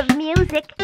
of music.